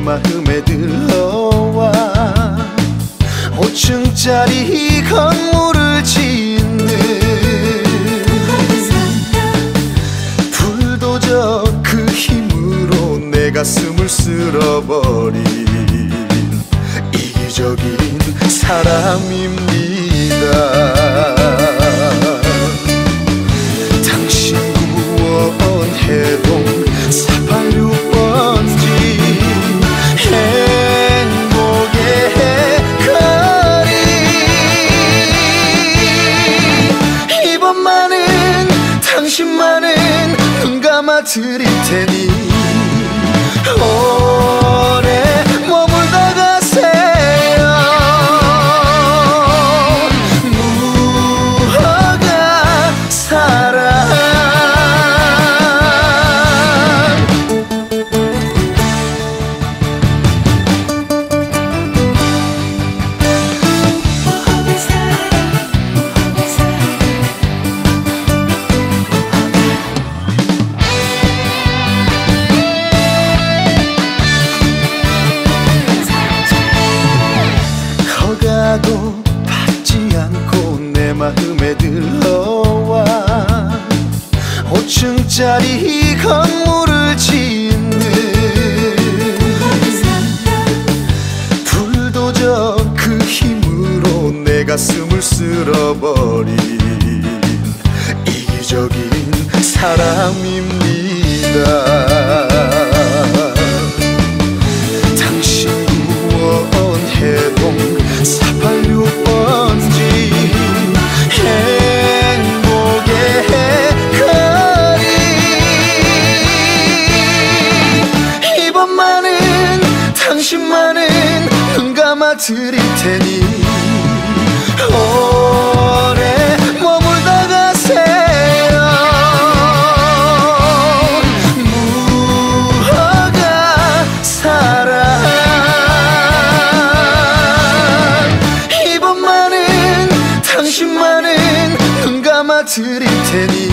마음에 들어와. 5층짜리 이 건물을 짓는 불도저 그 힘으로 내 가슴을 쓸어버린 이기적인 사람입니다. 당신 구원해도 당신만은 눈 감아 드릴 테니 내 마음에 들어와. 5층짜리 건물을 짓는 불도저 그 힘으로 내 가슴을 쓸어버린 이기적인 사람입니다 드릴 테니. 오래 머물다 가세요. 무허가 사랑. 이번만은 당신만은 눈 감아 드릴 테니